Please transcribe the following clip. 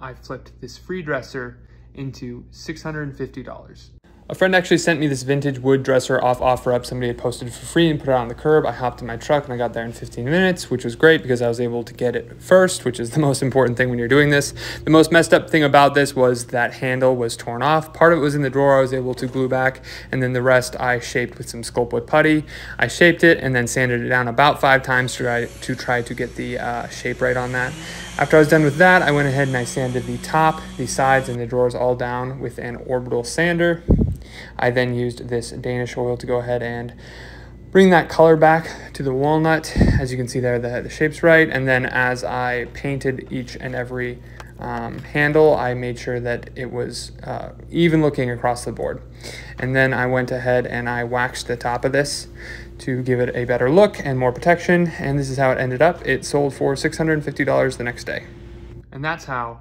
I flipped this free dresser into $650. A friend actually sent me this vintage wood dresser off OfferUp. Somebody had posted for free and put it on the curb. I hopped in my truck and I got there in 15 minutes, which was great because I was able to get it first, which is the most important thing when you're doing this. The most messed up thing about this was that handle was torn off. Part of it was in the drawer I was able to glue back, and then the rest I shaped with some Sculptwood putty. I shaped it and then sanded it down about five times to try to, try to get the uh, shape right on that. After I was done with that, I went ahead and I sanded the top, the sides, and the drawers all down with an orbital sander. I then used this Danish oil to go ahead and bring that color back to the walnut. As you can see there, the, the shape's right. And then as I painted each and every um, handle, I made sure that it was uh, even looking across the board. And then I went ahead and I waxed the top of this to give it a better look and more protection. And this is how it ended up. It sold for $650 the next day. And that's how